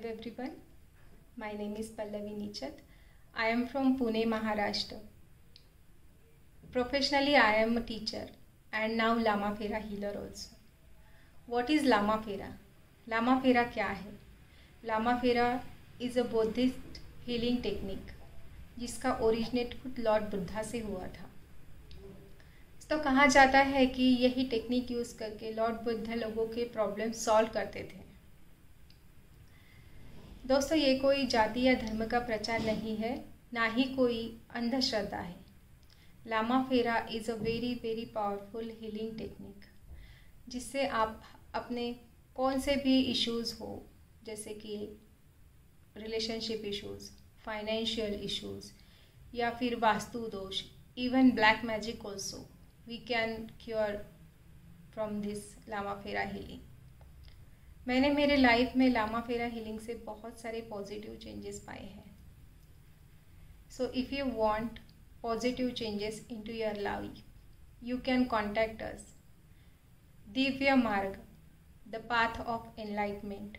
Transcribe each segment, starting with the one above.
Hello everyone, my name is Pallavi Nichat. I am from Pune, Maharashtra. Professionally, I am a teacher and now Lama Fera healer also. What is Lama Fera? Lama Fera क्या है Lama Fera is a Buddhist healing technique जिसका originate खुद lord Buddha से हुआ था तो कहा जाता है कि यही टेक्निक यूज़ करके लॉर्ड बुद्ध लोगों के प्रॉब्लम सॉल्व करते थे दोस्तों, ये कोई जाति या धर्म का प्रचार नहीं है, ना ही कोई अंधश्रद्धा है। Lama Fera is a very very powerful healing technique जिससे आप अपने कौन से भी इश्यूज़ हो, जैसे कि रिलेशनशिप इश्यूज़ फाइनेंशियल इश्यूज़ या फिर vastu dosh even black magic also we can cure from this Lama Fera healing मैंने मेरे लाइफ में लामा फेरा हीलिंग से बहुत सारे पॉजिटिव चेंजेस पाए हैं। So if you want positive changes into your life you can contact us Divya Marg the path of enlightenment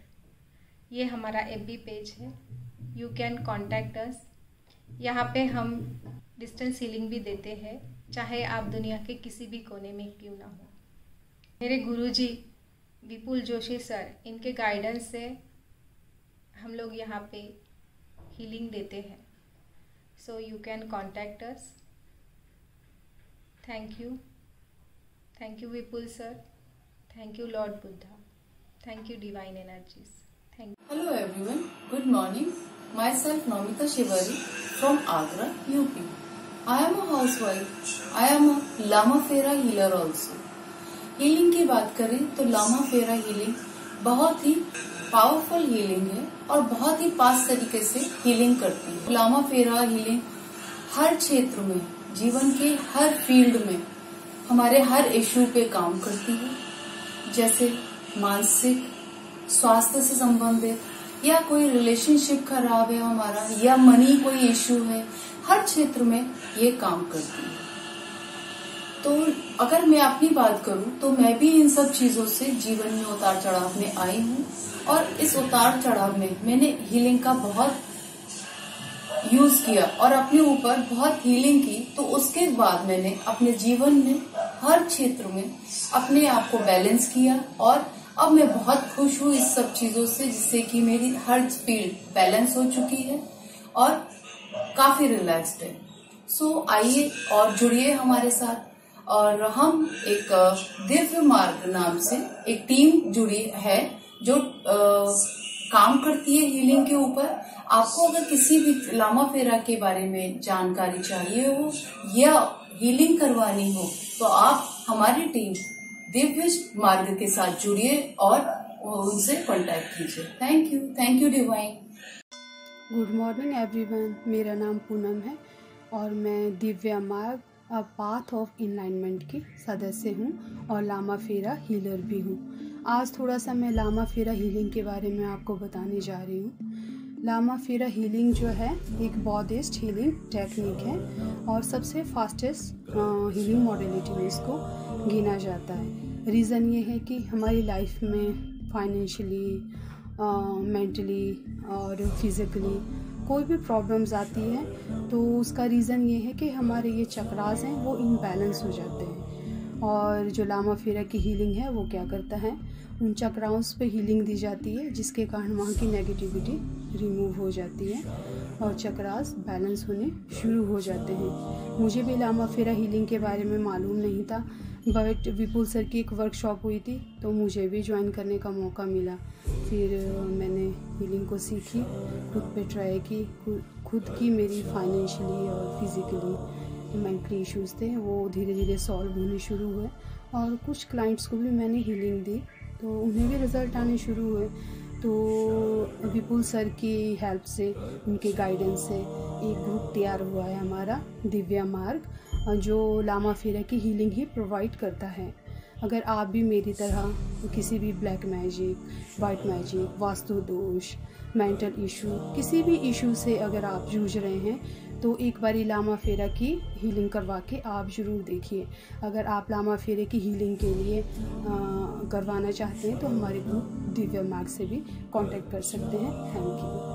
ये हमारा एफ़ बी पेज है। यू कैन कॉन्टैक्ट अस यहाँ पे हम डिस्टेंस हीलिंग भी देते हैं, चाहे आप दुनिया के किसी भी कोने में क्यों ना हो। मेरे गुरुजी विपुल जोशी सर, इनके गाइडेंस से हम लोग यहाँ पे हीलिंग देते हैं। So you can contact us thank you thank you Vipul sir. Thank you lord Buddha thank you divine energies thank you hello everyone good morning myself Naumita Shivari from Agra UP I am a housewife I am a Lama Fera healer also healing की बात करें तो Lama Fera healing बहुत ही powerful healing है और बहुत ही पास तरीके से हीलिंग करती है। लामा फेरा हीलिंग हर क्षेत्र में, जीवन के हर फ़ील्ड में हमारे हर इश्यू पे काम करती है। जैसे मानसिक स्वास्थ्य से संबंधित या कोई रिलेशनशिप खराब है हमारा या मनी कोई इश्यू है, हर क्षेत्र में ये काम करती है। तो अगर मैं अपनी बात करूँ तो मैं भी इन सब चीज़ों से जीवन में उतार चढ़ाव में आई हूँ। और इस उतार चढ़ाव में मैंने हीलिंग का बहुत यूज़ किया और अपने ऊपर बहुत हीलिंग की। तो उसके बाद मैंने अपने जीवन में हर क्षेत्र में अपने आप को बैलेंस किया और अब मैं बहुत खुश हूँ इस सब चीज़ों से जिससे कि मेरी हर फ़ील्ड बैलेंस हो चुकी है और काफ़ी रिलैक्स्ड है। सो so, आइए और जुड़िए हमारे साथ। और हम एक दिव्य मार्ग नाम से एक टीम जुड़ी है जो आ, काम करती है हीलिंग के ऊपर। आपको अगर किसी भी लामा फेरा के बारे में जानकारी चाहिए हो या हीलिंग करवानी हो तो आप हमारी टीम दिव्य मार्ग के साथ जुड़िए और उनसे कांटेक्ट कीजिए। Thank you thank you divine good morning everyone मेरा नाम पूनम है और मैं दिव्या मार्ग पाथ ऑफ़ इनलाइनमेंट की सदस्य हूँ और लामा फेरा हीलर भी हूँ। आज थोड़ा सा मैं लामा फेरा हीलिंग के बारे में आपको बताने जा रही हूँ। लामा फेरा हीलिंग जो है, एक बॉडिस्ट हीलिंग टेक्निक है और सबसे फास्टेस्ट हीलिंग मॉडलिटी में इसको गिना जाता है। रीज़न ये है कि हमारी लाइफ में फाइनेंशली मेंटली और फिज़िकली कोई भी प्रॉब्लम्स आती है तो उसका रीज़न ये है कि हमारे ये चक्रास हैं, वो इनबैलेंस हो जाते हैं। और जो लामा फेरा की हीलिंग है, वो क्या करता है? उन चक्राउस पे हीलिंग दी जाती है, जिसके कारण वहाँ की नेगेटिविटी रिमूव हो जाती है और चक्रास बैलेंस होने शुरू हो जाते हैं। मुझे भी लामा फेरा हीलिंग के बारे में मालूम नहीं था बट विपुल सर की एक वर्कशॉप हुई थी तो मुझे भी ज्वाइन करने का मौका मिला। फिर मैंने हीलिंग को सीखी, खुद पे ट्राई की खुद की मेरी फाइनेंशियली और फिज़िकली मेंटली इश्यूज़ थे, वो धीरे धीरे सॉल्व होने शुरू हुए। और कुछ क्लाइंट्स को भी मैंने हीलिंग दी तो उन्हें भी रिज़ल्ट आने शुरू हुए। तो विपुल सर की हेल्प से, उनके गाइडेंस से एक ग्रुप तैयार हुआ है हमारा, दिव्या मार्ग। जो लामा फेरा की हीलिंग ही प्रोवाइड करता है। अगर आप भी मेरी तरह किसी भी black magic white magic vastu dosh mental issue किसी भी इशू से अगर आप जूझ रहे हैं तो एक बारी लामा फेरा की हीलिंग करवा के आप ज़रूर देखिए। अगर आप लामा फेरे की हीलिंग के लिए करवाना चाहते हैं तो हमारे ग्रुप दिव्या मार्ग से भी कांटेक्ट कर सकते हैं। Thank you